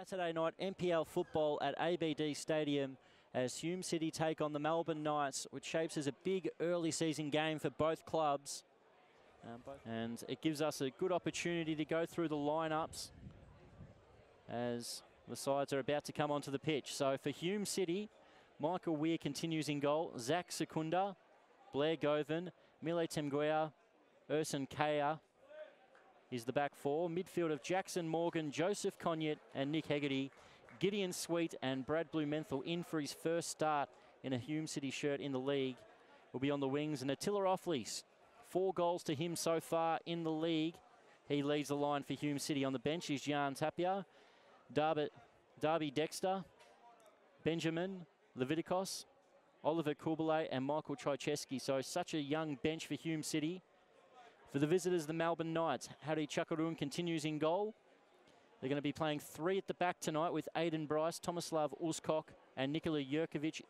Saturday night NPL football at ABD Stadium as Hume City take on the Melbourne Knights, which shapes as a big early season game for both clubs. Um, both and it gives us a good opportunity to go through the lineups as the sides are about to come onto the pitch. So for Hume City, Michael Weir continues in goal. Zach Secunda, Blair Govan, Mile Temguia, Urson Kaya, is the back four. Midfield of Jackson Morgan, Joseph Conyett and Nick Hegarty. Gideon Sweet and Brad Blumenthal in for his first start in a Hume City shirt in the league. Will be on the wings. And Attila Offleys, four goals to him so far in the league. He leads the line for Hume City on the bench is Jan Tapia, Darby, Darby Dexter, Benjamin Leviticos, Oliver Kubale and Michael Trycheski. So such a young bench for Hume City. For the visitors, the Melbourne Knights, Harry Chakarun continues in goal. They're going to be playing three at the back tonight with Aidan Bryce, Tomislav Uskok and Nikola Jurkovic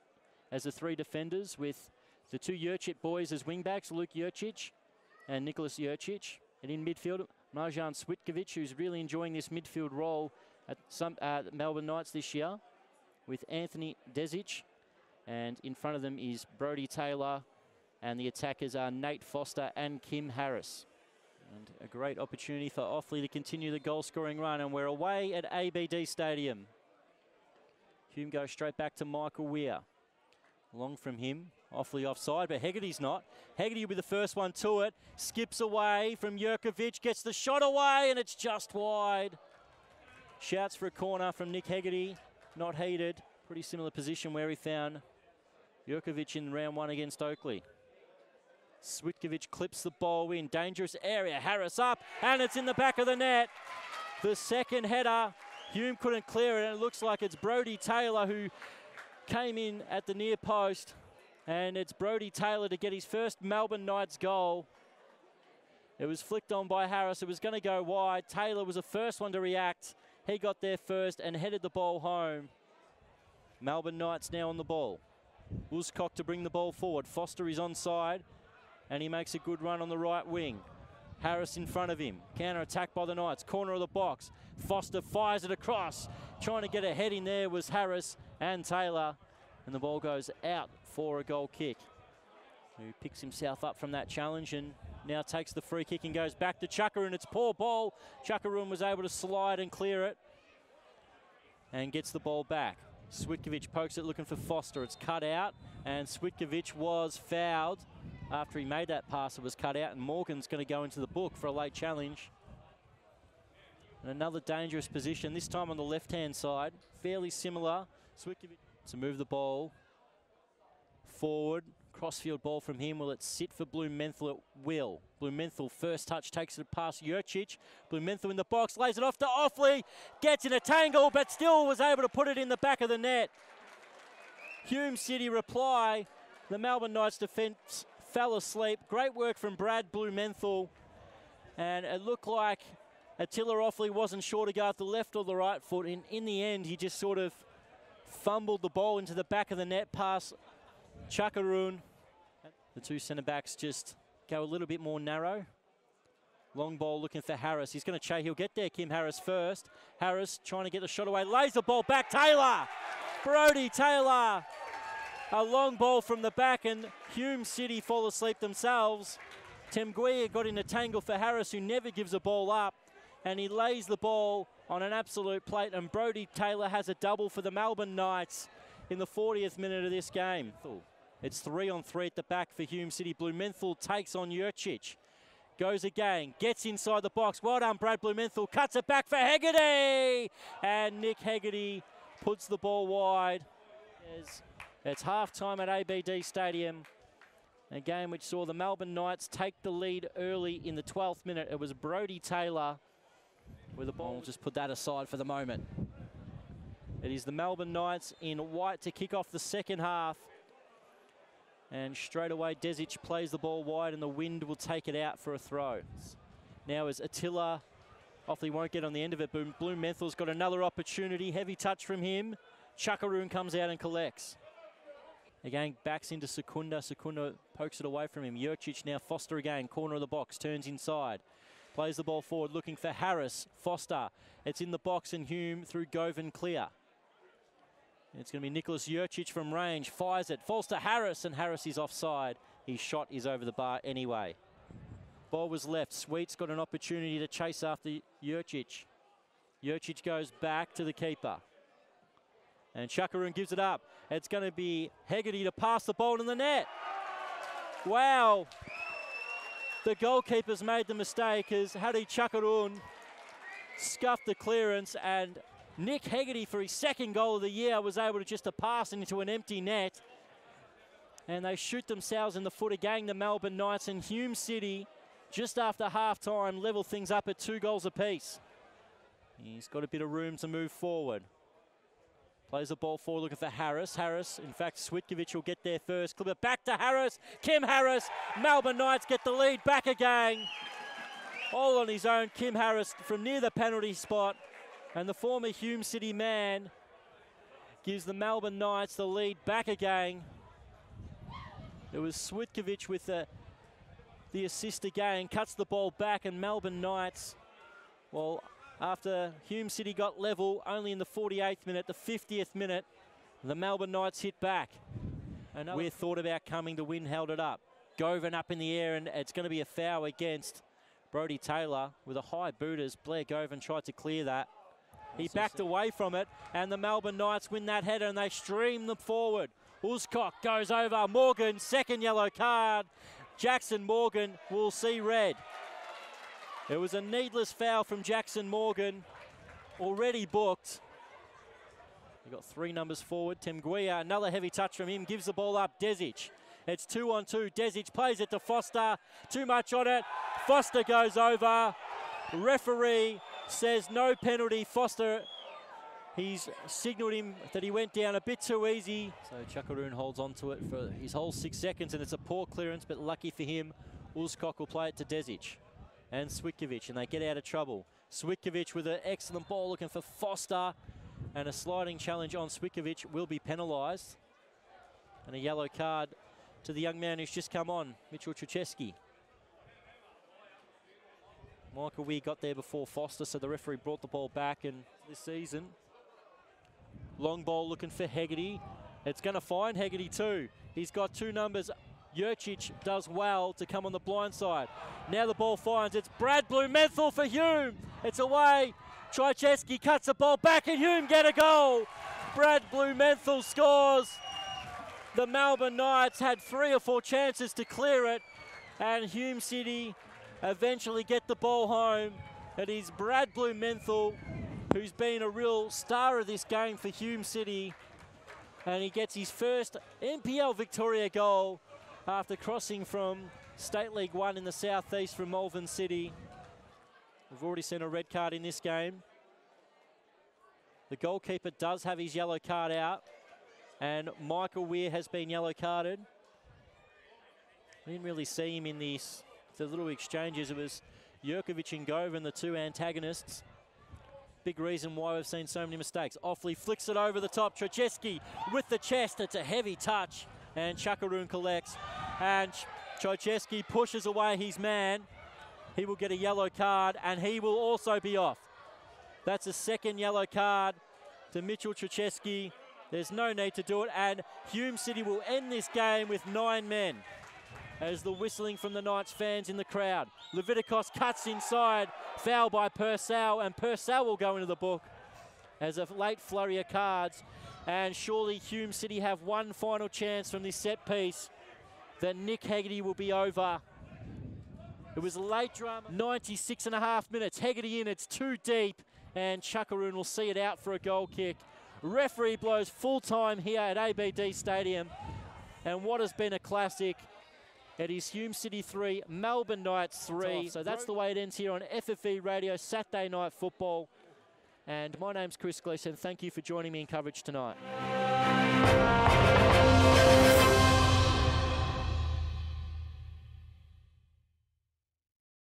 as the three defenders with the two Jurcic boys as wingbacks, Luke Jurcic and Nicholas Jurcic. And in midfield, Marjan Switkovic, who's really enjoying this midfield role at some uh, Melbourne Knights this year with Anthony Desic. And in front of them is Brody Taylor, and the attackers are Nate Foster and Kim Harris. And a great opportunity for Offley to continue the goal scoring run. And we're away at ABD Stadium. Hume goes straight back to Michael Weir. Long from him, Offley offside, but Hegarty's not. Hegarty will be the first one to it. Skips away from Jurkovic, gets the shot away, and it's just wide. Shouts for a corner from Nick Hegarty, not heated. Pretty similar position where he found Jurkovic in round one against Oakleigh. Switkovic clips the ball in. Dangerous area. Harris up, and it's in the back of the net. The second header, Hume couldn't clear it, and it looks like it's Brody Taylor who came in at the near post. And it's Brody Taylor to get his first Melbourne Knights goal. It was flicked on by Harris. It was going to go wide. Taylor was the first one to react. He got there first and headed the ball home. Melbourne Knights now on the ball. Uskok to bring the ball forward. Foster is onside and he makes a good run on the right wing. Harris in front of him. Counter attack by the Knights. Corner of the box. Foster fires it across. Trying to get a head in there was Harris and Taylor. And the ball goes out for a goal kick. Who picks himself up from that challenge and now takes the free kick and goes back to Chuckarun. It's poor ball. Chuckarun was able to slide and clear it. And gets the ball back. Switkovic pokes it looking for Foster. It's cut out and Switkovic was fouled after he made that pass, it was cut out, and Morgan's going to go into the book for a late challenge. And another dangerous position, this time on the left-hand side. Fairly similar. To move the ball forward. Crossfield ball from him. Will it sit for Blumenthal? It will. Blumenthal first touch takes it past Jurcic. Blumenthal in the box, lays it off to Offley. Gets in a tangle, but still was able to put it in the back of the net. Hume City reply. The Melbourne Knights defence fell asleep. Great work from Brad Blumenthal. And it looked like Attila Offley wasn't sure to go at the left or the right foot. And in the end, he just sort of fumbled the ball into the back of the net past Chakaroon. The two centre backs just go a little bit more narrow. Long ball looking for Harris. He's going to chase. He'll get there, Kim Harris first. Harris trying to get the shot away. Lays the ball back. Taylor. Brody Taylor a long ball from the back, and Hume City fall asleep themselves. Temguia got in a tangle for Harris, who never gives a ball up, and he lays the ball on an absolute plate, and Brody Taylor has a double for the Melbourne Knights in the 40th minute of this game. It's three on three at the back for Hume City. Blue. Blumenthal takes on Jurcic. Goes again, gets inside the box. Well done, Brad Blumenthal. Cuts it back for Hegarty. And Nick Hegarty puts the ball wide. It's half time at ABD Stadium. A game which saw the Melbourne Knights take the lead early in the 12th minute. It was Brody Taylor with the ball. We'll just put that aside for the moment. It is the Melbourne Knights in white to kick off the second half. And straight away, Desic plays the ball wide and the wind will take it out for a throw. Now as Attila, Offley won't get on the end of it. Blumenthal's got another opportunity. Heavy touch from him. Chuckaroon comes out and collects. Again, backs into Secunda. Secunda pokes it away from him. Jurcic now Foster again. Corner of the box. Turns inside. Plays the ball forward looking for Harris. Foster. It's in the box and Hume through Govan clear. It's going to be Nicholas Jurcic from range. Fires it. Falls to Harris and Harris is offside. His shot is over the bar anyway. Ball was left. Sweet's got an opportunity to chase after Jurcic. Jurcic goes back to the keeper. And Chuckaroon gives it up. It's going to be Hegarty to pass the ball in the net. Wow. The goalkeeper's made the mistake as Harry Chuckaroon scuffed the clearance and Nick Hegarty for his second goal of the year was able to just to pass into an empty net. And they shoot themselves in the foot again, the Melbourne Knights and Hume City just after half time level things up at two goals apiece. He's got a bit of room to move forward. Plays the ball forward looking for Harris. Harris, in fact, Switkovic will get there first. Clip it back to Harris. Kim Harris. Melbourne Knights get the lead back again. All on his own. Kim Harris from near the penalty spot. And the former Hume City man gives the Melbourne Knights the lead back again. It was Switkovic with the, the assist again. Cuts the ball back and Melbourne Knights, well, after Hume City got level only in the 48th minute, the 50th minute, the Melbourne Knights hit back. Another we thought about coming, the wind held it up. Govan up in the air, and it's going to be a foul against Brody Taylor with a high boot as Blair Govan tried to clear that. He backed away from it, and the Melbourne Knights win that header, and they stream them forward. Uskok goes over. Morgan, second yellow card. Jackson Morgan will see red. It was a needless foul from Jackson Morgan, already booked. We've got three numbers forward. Tim Guia, another heavy touch from him, gives the ball up. Desic. It's two on two. Desic plays it to Foster. Too much on it. Foster goes over. Referee says no penalty. Foster, he's signalled him that he went down a bit too easy. So Chuckaroon holds on to it for his whole six seconds, and it's a poor clearance, but lucky for him, Uskok will play it to Desic and Switkovic, and they get out of trouble. Switkovic with an excellent ball looking for Foster, and a sliding challenge on Switkovic will be penalised. And a yellow card to the young man who's just come on, Mitchell Trucheski. Michael Weir got there before Foster, so the referee brought the ball back and this season. Long ball looking for Hegarty. It's going to find Hegarty too. He's got two numbers Jurcic does well to come on the blind side. Now the ball finds it's Brad Blue Blumenthal for Hume. It's away. Tchaikovsky cuts the ball back and Hume get a goal. Brad Blue Blumenthal scores. The Melbourne Knights had three or four chances to clear it and Hume City eventually get the ball home. It is Brad Blumenthal who's been a real star of this game for Hume City and he gets his first NPL Victoria goal after crossing from State League 1 in the southeast from Malvern City. We've already seen a red card in this game. The goalkeeper does have his yellow card out, and Michael Weir has been yellow carded. We didn't really see him in these the little exchanges. It was Jurkovic and Govan, the two antagonists. Big reason why we've seen so many mistakes. Offley flicks it over the top. Trocheski with the chest. It's a heavy touch and Chuckaroon collects. And Chocheski pushes away his man. He will get a yellow card and he will also be off. That's a second yellow card to Mitchell Trucheski. There's no need to do it. And Hume City will end this game with nine men. As the whistling from the Knights fans in the crowd. Leviticos cuts inside. Foul by Purcell. And Purcell will go into the book as a late flurry of cards. And surely Hume City have one final chance from this set piece that Nick Hegarty will be over. It was late drama, 96 and a half minutes. Hegarty in, it's too deep, and Chuckaroon will see it out for a goal kick. Referee blows full time here at ABD Stadium. And what has been a classic, it is Hume City 3, Melbourne Knights 3. So that's the way it ends here on FFE Radio, Saturday Night Football. And my name's Chris Gleeson. Thank you for joining me in coverage tonight.